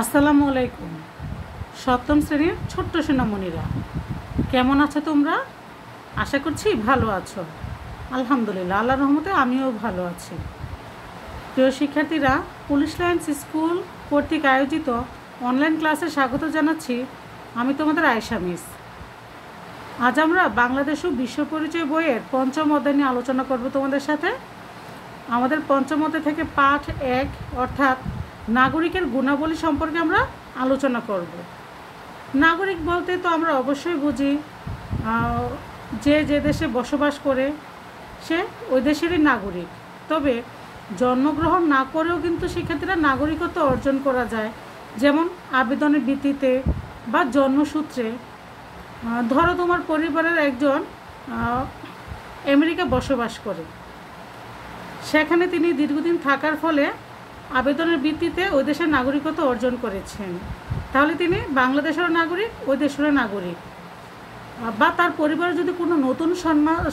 আসসালামু আলাইকুম। সপ্তম শ্রেণির ছোট্ট সোনামণিরা। কেমন আছো তোমরা? আশা করছি ভালো আছো। আলহামদুলিল্লাহ আল্লাহ রহমতে আমিও ভালো আছি। প্রিয় শিক্ষার্থীরা, পুলিশ লাইন্স স্কুল কর্তৃক আয়োজিত অনলাইন ক্লাসে স্বাগত জানাচ্ছি আমি তোমাদের আয়েশা মিস। আজ আমরা বাংলাদেশ ও বিশ্ব পরিচয় বইয়ের পঞ্চম অধ্যায় নিয়ে আলোচনা করব তোমাদের সাথে। আমাদের পঞ্চম অধ্যায় থেকে পাঠ এক, অর্থাৎ নাগরিকের গুণাবলী সম্পর্কে আমরা আলোচনা করব। নাগরিক বলতে তো আমরা অবশ্যই বুঝি যে যে দেশে বসবাস করে, সে ওই দেশেরই নাগরিক। তবে জন্মগ্রহণ না করেও কিন্তু সেক্ষেত্রে নাগরিকত্ব অর্জন করা যায়। যেমন আবেদনের ভিত্তিতে বা জন্মসূত্রে। ধরো তোমার পরিবারের একজন আমেরিকা বসবাস করে। সেখানে তিনি দীর্ঘদিন থাকার ফলে আবেদনের ভিত্তিতে ওই দেশের নাগরিকত্ব অর্জন করেছেন। তাহলে তিনি বাংলাদেশের নাগরিক, ওই দেশেরও নাগরিক। বা তার পরিবারে যদি কোনো নতুন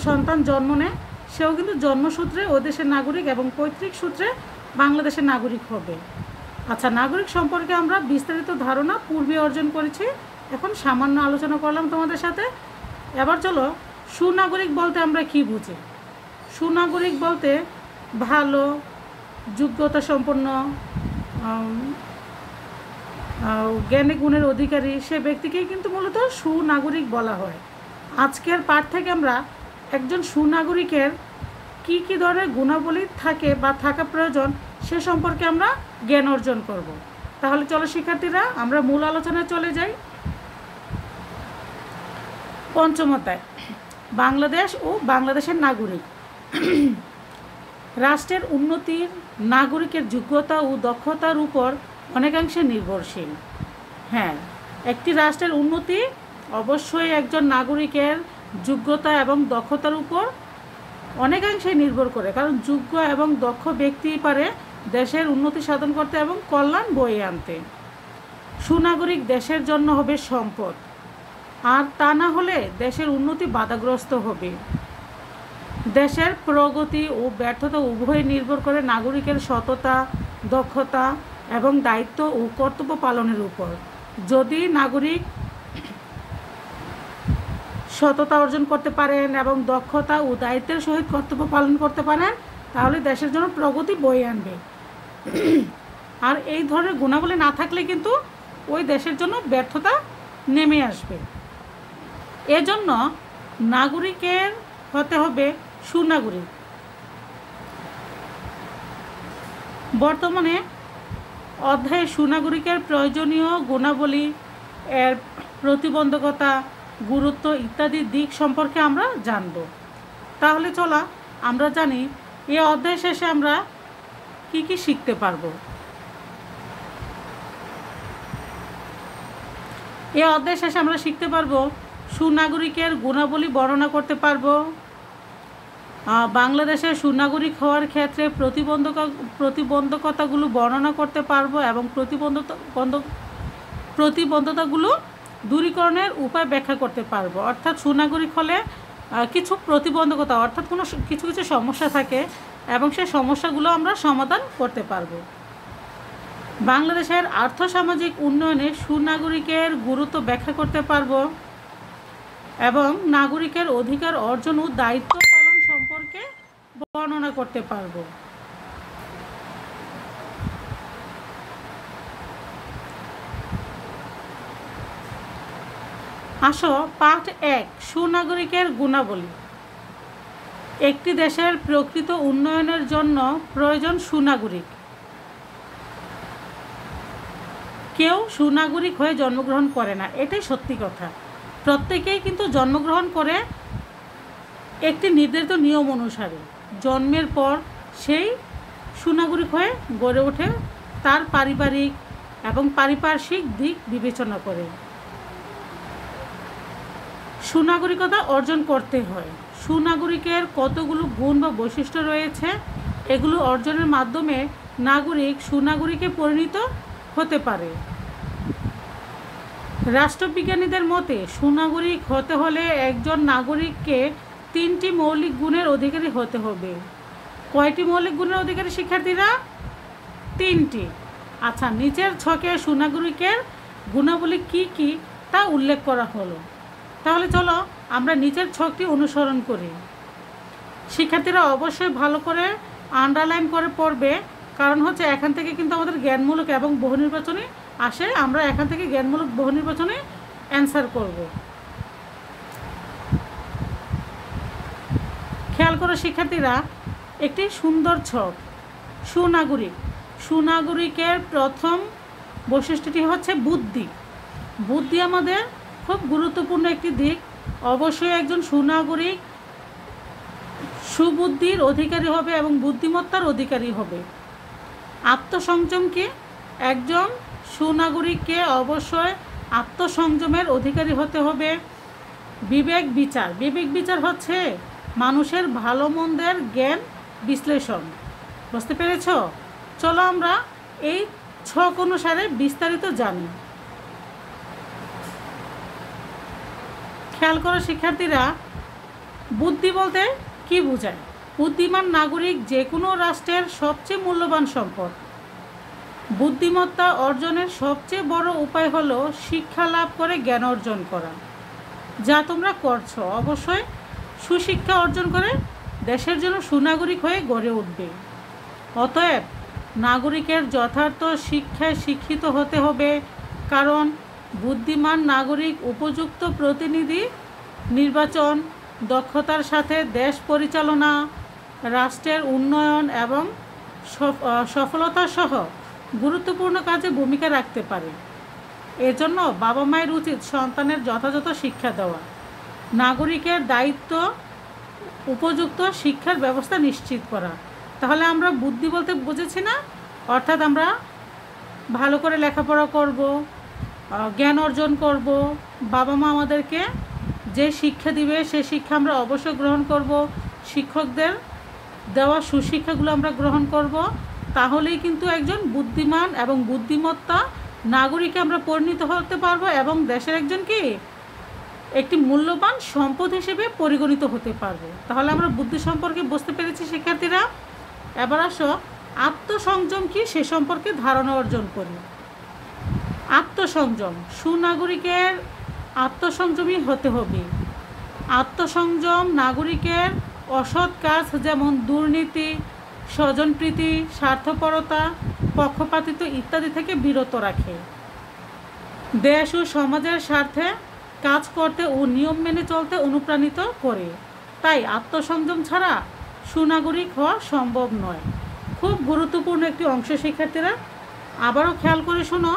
সন্তান জন্ম নেয়, সেও কিন্তু জন্মসূত্রে ওই দেশের নাগরিক এবং পৈতৃক সূত্রে বাংলাদেশের নাগরিক হবে। আচ্ছা নাগরিক সম্পর্কে আমরা বিস্তারিত ধারণা পূর্বে অর্জন করেছি। এখন সামান্য আলোচনা করলাম তোমাদের সাথে। এবার চলো, সুনাগরিক বলতে আমরা কি বুঝি? সুনাগরিক বলতে ভালো যোগ্যতা সম্পন্ন জ্ঞানে গুণের অধিকারী সে ব্যক্তিকেই কিন্তু মূলত সুনাগরিক বলা হয়। আজকের পাঠ থেকে আমরা একজন সুনাগরিকের কি কি ধরনের গুণাবলী থাকে বা থাকা প্রয়োজন সে সম্পর্কে আমরা জ্ঞান অর্জন করব। তাহলে চলো শিক্ষার্থীরা, আমরা মূল আলোচনায় চলে যাই। পঞ্চমতায় বাংলাদেশ ও বাংলাদেশের নাগরিক। রাষ্ট্রের উন্নতির নাগরিকের যোগ্যতা ও দক্ষতার উপর অনেকাংশে নির্ভরশীল। হ্যাঁ একটি রাষ্ট্রের উন্নতি অবশ্যই একজন নাগরিকের যোগ্যতা এবং দক্ষতার উপর অনেকাংশে নির্ভর করে, কারণ যোগ্য এবং দক্ষ ব্যক্তি পারে দেশের উন্নতি সাধন করতে এবং কল্যাণ বয়ে আনতে। সুনাগরিক দেশের জন্য হবে সম্পদ, আর তা না হলে দেশের উন্নতি বাধাগ্রস্ত হবে। দেশের প্রগতি ও ব্যর্থতা উভয় নির্ভর করে নাগরিকের সততা, দক্ষতা এবং দায়িত্ব ও কর্তব্য পালনের উপর। যদি নাগরিক সততা অর্জন করতে পারেন এবং দক্ষতা ও দায়িত্বের সহিত কর্তব্য পালন করতে পারেন, তাহলে দেশের জন্য প্রগতি বয়ে আনবে। আর এই ধরনের গুণাবলী না থাকলে কিন্তু ওই দেশের জন্য ব্যর্থতা নেমে আসবে। এজন্য নাগরিকের হতে হবে সুনাগরিক বর্তমানে অধ্যায়ে সুনাগরিকের প্রয়োজনীয় গুণাবলী, এর প্রতিবন্ধকতা, গুরুত্ব ইত্যাদি দিক সম্পর্কে আমরা জানব। তাহলে চলা আমরা জানি, এ অধ্যায় শেষে আমরা কি কি শিখতে পারব? এ অধ্যায় শেষে আমরা শিখতে পারব সুনাগরিকের গুণাবলী বর্ণনা করতে পারব বাংলাদেশের সুনাগরিক হওয়ার ক্ষেত্রে প্রতিবন্ধক, প্রতিবন্ধকতাগুলো বর্ণনা করতে পারব এবং প্রতিবন্ধতা বন্ধ- প্রতিবন্ধকতাগুলো দূরীকরণের উপায় ব্যাখ্যা করতে পারব। অর্থাৎ সুনাগরিক হলে কিছু প্রতিবন্ধকতা, অর্থাৎ কোনো কিছু কিছু সমস্যা থাকে এবং সেই সমস্যাগুলো আমরা সমাধান করতে পারব। বাংলাদেশের আর্থসামাজিক উন্নয়নে সুনাগরিকের গুরুত্ব ব্যাখ্যা করতে পারব এবং নাগরিকের অধিকার অর্জন ও দায়িত্ব বর্ণনা করতে পারব। আসো, পাঠ এক, সুনাগরিকের গুণাবলী। একটি দেশের প্রকৃত উন্নয়নের জন্য প্রয়োজন সুনাগরিক। কেউ সুনাগরিক হয়ে জন্মগ্রহণ করে না, এটাই সত্যি কথা। প্রত্যেকেই কিন্তু জন্মগ্রহণ করে একটি নির্ধারিত নিয়ম অনুসারে। জন্মের পর সেই সুনাগরিক হয়ে গড়ে ওঠে তার পারিবারিক এবং পারিপার্শ্বিক দিক বিবেচনা করে। সুনাগরিকতা অর্জন করতে হয়। সুনাগরিকের কতগুলো গুণ বা বৈশিষ্ট্য রয়েছে, এগুলো অর্জনের মাধ্যমে নাগরিক সুনাগরিকে পরিণত হতে পারে। রাষ্ট্রবিজ্ঞানীদের মতে, সুনাগরিক হতে হলে একজন নাগরিককে তিনটি মৌলিক গুণের অধিকারী হতে হবে। কয়টি মৌলিক গুণের অধিকারী শিক্ষার্থীরা? তিনটি। আচ্ছা নিচের ছকে সুনাগরিকের গুণাবলী কি কি তা উল্লেখ করা হলো। তাহলে চলো আমরা নিচের ছকটি অনুসরণ করি। শিক্ষার্থীরা অবশ্যই ভালো করে আন্ডারলাইন করে পড়বে, কারণ হচ্ছে এখান থেকে কিন্তু আমাদের জ্ঞানমূলক এবং বহু নির্বাচনী আসে। আমরা এখান থেকে জ্ঞানমূলক বহু নির্বাচনে অ্যান্সার করব। খেয়াল করো শিক্ষার্থীরা, একটি সুন্দর ছক, সুনাগরিক। সুনাগরিকের প্রথম বৈশিষ্ট্যটি হচ্ছে বুদ্ধি। বুদ্ধি আমাদের খুব গুরুত্বপূর্ণ একটি দিক। অবশ্যই একজন সুনাগরিক সুবুদ্ধির অধিকারী হবে এবং বুদ্ধিমত্তার অধিকারী হবে। আত্মসংযম কি? একজন সুনাগরিককে অবশ্যই আত্মসংযমের অধিকারী হতে হবে। বিবেক বিচার। বিবেক বিচার হচ্ছে মানুষের ভালো মন্দের জ্ঞান বিশ্লেষণ। বুঝতে পেরেছ? চলো আমরা এই ছক অনুসারে বিস্তারিত জানি। খেয়াল করো শিক্ষার্থীরা, বুদ্ধি বলতে কি বোঝায়? বুদ্ধিমান নাগরিক যে কোনো রাষ্ট্রের সবচেয়ে মূল্যবান সম্পদ। বুদ্ধিমত্তা অর্জনের সবচেয়ে বড় উপায় হলো শিক্ষা লাভ করে জ্ঞান অর্জন করা। যা তোমরা করছ, অবশ্যই সুশিক্ষা অর্জন করে দেশের জন্য সুনাগরিক হয়ে গড়ে উঠবে। অতএব নাগরিকের যথার্থ শিক্ষায় শিক্ষিত হতে হবে, কারণ বুদ্ধিমান নাগরিক উপযুক্ত প্রতিনিধি, নির্বাচন, দক্ষতার সাথে দেশ পরিচালনা, রাষ্ট্রের উন্নয়ন এবং সফলতা সহ গুরুত্বপূর্ণ কাজে ভূমিকা রাখতে পারে। এজন্য বাবা মায়ের উচিত সন্তানের যথাযথ শিক্ষা দেওয়া। নাগরিকের দায়িত্ব উপযুক্ত শিক্ষার ব্যবস্থা নিশ্চিত করা। তাহলে আমরা বুদ্ধি বলতে বুঝেছি না? অর্থাৎ আমরা ভালো করে লেখাপড়া করব জ্ঞান অর্জন করব বাবা মা আমাদেরকে যে শিক্ষা দিবে, সে শিক্ষা আমরা অবশ্যই গ্রহণ করব। শিক্ষকদের দেওয়া সুশিক্ষাগুলো আমরা গ্রহণ করব। তাহলেই কিন্তু একজন বুদ্ধিমান এবং বুদ্ধিমত্তা নাগরিকে আমরা পরিণত হতে পারব এবং দেশের একজন কি? একটি মূল্যবান সম্পদ হিসেবে পরিগণিত হতে পারবে। তাহলে আমরা বুদ্ধি সম্পর্কে বুঝতে পেরেছি, শিক্ষার্থীরা? এবার আসো, আত্মসংযম কি? সে সম্পর্কে ধারণা অর্জন করি। আত্মসংযম, সুনাগরিকের আত্মসংযমী হতে হবে। আত্মসংযম নাগরিকের অসৎ কাজ যেমন দুর্নীতি, স্বজনপ্রীতি, স্বার্থপরতা, পক্ষপাতিত্ব ইত্যাদি থেকে বিরত রাখে। দেশ ও সমাজের স্বার্থে কাজ করতে ও নিয়ম মেনে চলতে অনুপ্রাণিত করে। তাই আত্মসংযম ছাড়া সুনাগরিক হওয়া সম্ভব নয়। খুব গুরুত্বপূর্ণ একটি অংশ শিক্ষার্থীরা, আবারও খেয়াল করে শোনো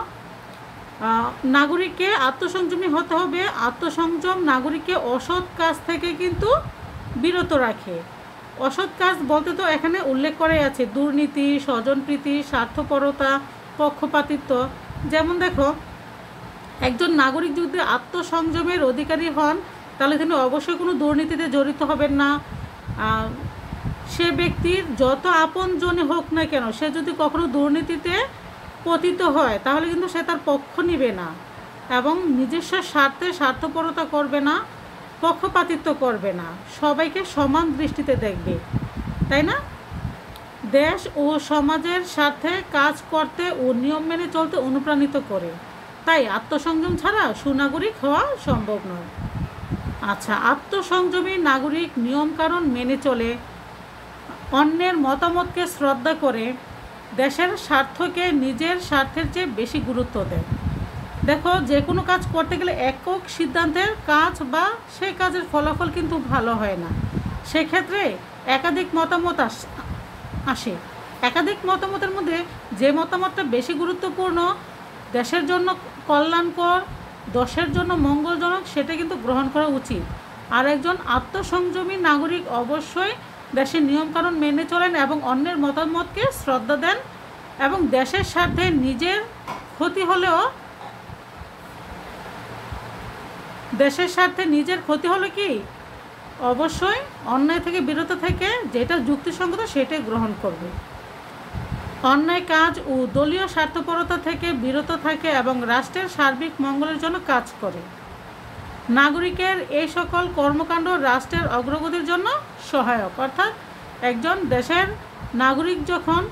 নাগরিককে আত্মসংযমী হতে হবে। আত্মসংযম নাগরিককে অসৎ কাজ থেকে কিন্তু বিরত রাখে। অসৎ কাজ বলতে তো এখানে উল্লেখ করে আছে। দুর্নীতি, স্বজনপ্রীতি, স্বার্থপরতা, পক্ষপাতিত্ব। যেমন দেখো একজন নাগরিক যদি আত্মসংযমের অধিকারী হন, তাহলে তিনি অবশ্যই কোনো দুর্নীতিতে জড়িত হবেন না। সে ব্যক্তির যত আপনজনে হোক না কেন, সে যদি কখনো দুর্নীতিতে পতিত হয়, তাহলে কিন্তু সে তার পক্ষ নিবে না এবং নিজস্ব স্বার্থে স্বার্থপরতা করবে না, পক্ষপাতিত্ব করবে না। সবাইকে সমান দৃষ্টিতে দেখবে, তাই না? দেশ ও সমাজের সাথে কাজ করতে ও নিয়ম মেনে চলতে অনুপ্রাণিত করে। তাই আত্মসংযম ছাড়া সুনাগরিক হওয়া সম্ভব নয়। আচ্ছা আত্মসংযমী নাগরিক নিয়মকানুন মেনে চলে, অন্যের মতামতকে শ্রদ্ধা করে, দেশের স্বার্থকে নিজের স্বার্থের চেয়ে বেশি গুরুত্ব দেয়। দেখো, যে কোনো কাজ করতে গেলে একক সিদ্ধান্তের কাজ বা সেই কাজের ফলাফল কিন্তু ভালো হয় না। সেক্ষেত্রে একাধিক মতামত আসে। একাধিক মতামতের মধ্যে যে মতামতটা বেশি গুরুত্বপূর্ণ, দেশের জন্য কল্যাণকর, দশের জন্য মঙ্গলজনক, সেটা কিন্তু গ্রহণ করা উচিত। আর একজন আত্মসংযমী নাগরিক অবশ্যই দেশের নিয়মকানুন মেনে চলেন এবং অন্যের মতামতকে শ্রদ্ধা দেন এবং দেশের স্বার্থে নিজের ক্ষতি হলেও, দেশের স্বার্থে নিজের ক্ষতি হলো কি? অবশ্যই অন্যায় থেকে বিরত থেকে যেটা যুক্তিসঙ্গত সেটাই গ্রহণ করবে। অন্যায় কাজ ও দলীয় স্বার্থপরতা থেকে বিরত থাকে এবং রাষ্ট্রের সার্বিক মঙ্গলের জন্য কাজ করে। নাগরিকের এই সকল কর্মকাণ্ড রাষ্ট্রের অগ্রগতির জন্য সহায়ক। অর্থাৎ একজন দেশের নাগরিক যখন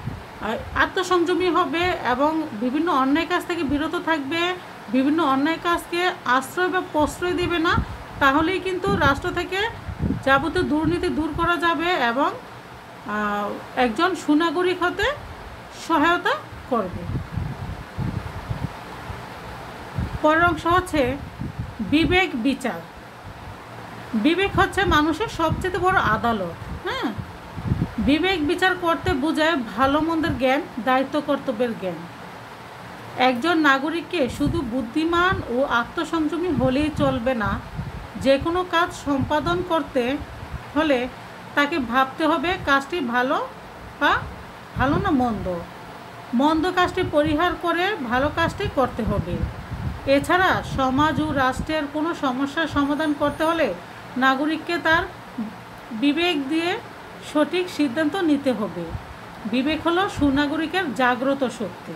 আত্মসংযমী হবে এবং বিভিন্ন অন্যায় কাজ থেকে বিরত থাকবে, বিভিন্ন অন্যায় কাজকে আশ্রয় বা প্রশ্রয় দেবে না, তাহলেই কিন্তু রাষ্ট্র থেকে যাবতীয় দুর্নীতি দূর করা যাবে এবং একজন সুনাগরিক হতে সহায়তা করবে। পরের অংশ হচ্ছে বিবেক বিচার। বিবেক হচ্ছে মানুষের সবচেয়ে বড় আদালত হ্যাঁ? বিবেক বিচার করতে বোঝায় ভালো মন্দের জ্ঞান, দায়িত্ব কর্তব্যের জ্ঞান। একজন নাগরিককে শুধু বুদ্ধিমান ও আত্মসংযমী হলেই চলবে না যে কোনো কাজ সম্পাদন করতে হলে তাকে ভাবতে হবে কাজটি ভালো বা ভালো না মন্দ। মন্দ কাজটি পরিহার করে ভালো কাজটি করতে হবে। এছাড়া সমাজ ও রাষ্ট্রের কোনো সমস্যার সমাধান করতে হলে নাগরিককে তার বিবেক দিয়ে সঠিক সিদ্ধান্ত নিতে হবে। বিবেক হলো সুনাগরিকের জাগ্রত শক্তি।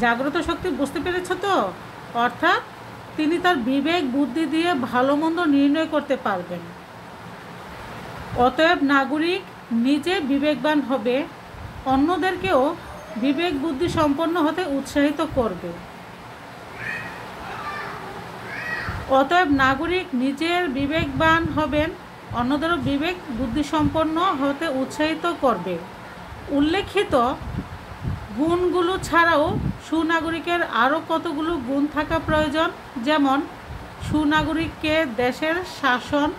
জাগ্রত শক্তি বুঝতে পেরেছ তো? অর্থাৎ তিনি তার বিবেক, বুদ্ধি দিয়ে ভালো মন্দ নির্ণয় করতে পারবেন। অতএব নাগরিক নিজে বিবেকবান হবে, অন্যদেরকেও বিবেক বুদ্ধি সম্পন্ন হতে উৎসাহিত করবে। অতএব নাগরিক নিজের বিবেকবান হবেন, অন্যদেরও বিবেক বুদ্ধিসম্পন্ন হতে উৎসাহিত করবে। উল্লেখিত গুণগুলো ছাড়াও সুনাগরিকের আরও কতগুলো গুণ থাকা প্রয়োজন? যেমন, সুনাগরিককে দেশের শাসন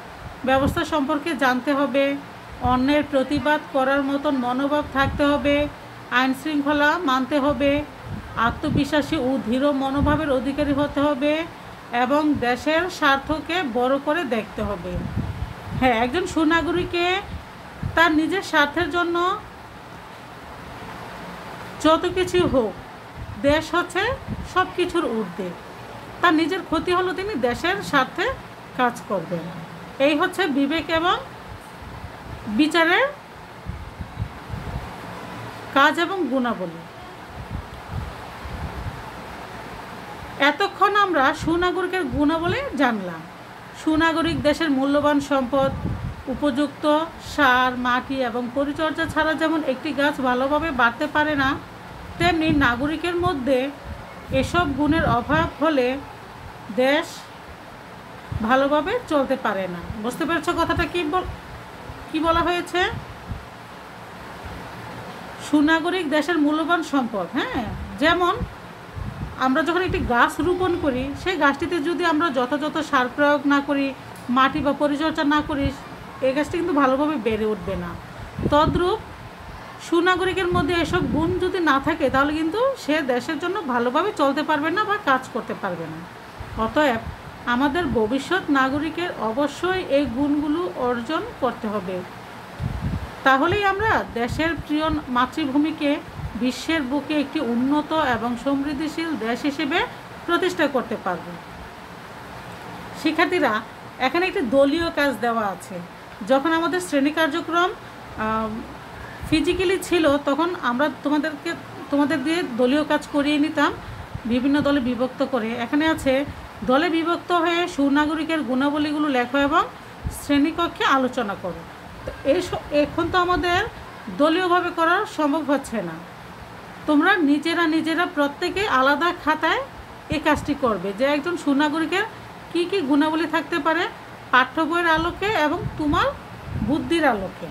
ব্যবস্থা সম্পর্কে জানতে হবে, অন্যের প্রতিবাদ করার মতন মনোভাব থাকতে হবে আইন শৃঙ্খলা মানতে হবে, আত্মবিশ্বাসী ও দৃঢ় মনোভাবের অধিকারী হতে হবে এবং দেশের স্বার্থকে বড় করে দেখতে হবে। হ্যাঁ একজন সুনাগরিককে তার নিজের স্বার্থের জন্য যত কিছু হোক, দেশ হচ্ছে সব কিছুর ঊর্ধ্বে। তার নিজের ক্ষতি হলো তিনি দেশের স্বার্থে কাজ করবেন। এই হচ্ছে বিবেক এবং বিচারের কাজ এবং গুণাবলী। এতক্ষণ আমরা সুনাগরিকের গুণাবলী জানলাম। সুনাগরিক দেশের মূল্যবান সম্পদ, উপযুক্ত সার, মাটি এবং পরিচর্যা ছাড়া যেমন একটি গাছ ভালোভাবে বাড়তে পারে না, তেমনি নাগরিকের মধ্যে এসব গুণের অভাব হলে দেশ ভালোভাবে চলতে পারে না। বুঝতে পেরেছ কথাটা কি বল কি বলা হয়েছে? সুনাগরিক দেশের মূল্যবান সম্পদ হ্যাঁ? যেমন আমরা যখন একটি গাছ রোপণ করি, সেই গাছটিতে যদি আমরা যথাযথ সার প্রয়োগ না করি, মাটি বা পরিচর্যা না করি, এই গাছটি কিন্তু ভালোভাবে বেড়ে উঠবে না। তদ্রূপ সুনাগরিকের মধ্যে এসব গুণ যদি না থাকে, তাহলে কিন্তু সে দেশের জন্য ভালোভাবে চলতে পারবে না বা কাজ করতে পারবে না। অতএব আমাদের ভবিষ্যৎ নাগরিকের অবশ্যই এই গুণগুলো অর্জন করতে হবে। তাহলেই আমরা দেশের প্রিয় মাতৃভূমিকে বিশ্বের বুকে একটি উন্নত এবং সমৃদ্ধিশীল দেশ হিসেবে প্রতিষ্ঠা করতে পারব। শিক্ষার্থীরা, এখানে একটি দলীয় কাজ দেওয়া আছে। যখন আমাদের শ্রেণি কার্যক্রম ফিজিক্যালি ছিল, তখন আমরা তোমাদেরকে, তোমাদের দিয়ে দলীয় কাজ করিয়ে নিতাম, বিভিন্ন দলে বিভক্ত করে। এখানে আছে, দলে বিভক্ত হয়ে সুনাগরিকের গুণাবলীগুলো লেখো এবং শ্রেণীকক্ষে আলোচনা করো। তো এই এখন তো আমাদের দলীয়ভাবে করা সম্ভব হচ্ছে না। তোমরা নিজেরা নিজেরা প্রত্যেকে আলাদা খাতায় এই কাজটি করবে যে একজন সুনাগরিকের কি কি গুণাবলী থাকতে পারে পাঠ্য বইয়ের আলোকে এবং তোমার বুদ্ধির আলোকে।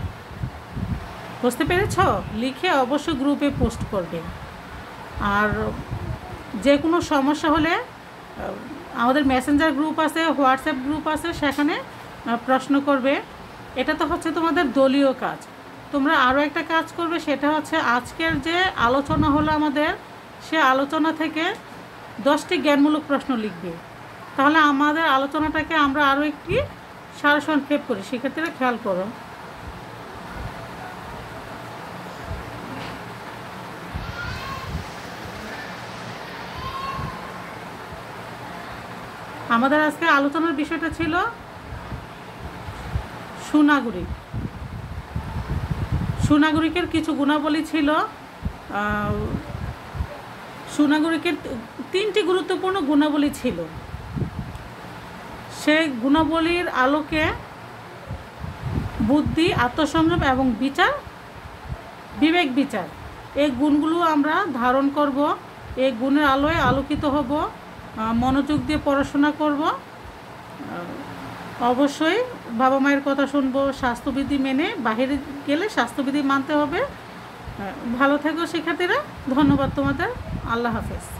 বুঝতে পেরেছ? লিখে অবশ্যই গ্রুপে পোস্ট করবে। আর যে কোনো সমস্যা হলে আমাদের মেসেঞ্জার গ্রুপ আছে, হোয়াটসঅ্যাপ গ্রুপ আছে, সেখানে প্রশ্ন করবে। এটা তো হচ্ছে তোমাদের দলীয় কাজ। তোমরা আরও একটা কাজ করবে, সেটা হচ্ছে আজকের যে আলোচনা হলো আমাদের, সে আলোচনা থেকে দশটি জ্ঞানমূলক প্রশ্ন লিখবে। তাহলে আমাদের আলোচনাটাকে আমরা আরও একটি সারসংক্ষেপ করি, সেক্ষেত্রে খেয়াল করো। আমাদের আজকে আলোচনার বিষয়টা ছিল সুনাগরিক। সুনাগরিকের কিছু গুণাবলী ছিল সুনাগরিকের তিনটি গুরুত্বপূর্ণ গুণাবলী ছিল। সেই গুণাবলীর আলোকে বুদ্ধি, আত্মসংযম এবং বিচার, বিবেক বিচার, এই গুণগুলো আমরা ধারণ করব, এই গুণের আলোয় আলোকিত হব মনোযোগ দিয়ে পড়াশোনা করব অবশ্যই বাবা মায়ের কথা শুনব, স্বাস্থ্যবিধি মেনে বাহিরে গেলে স্বাস্থ্যবিধি মানতে হবে। ভালো থেকো শিক্ষার্থীরা, ধন্যবাদ তোমাদের, আল্লাহ হাফেজ।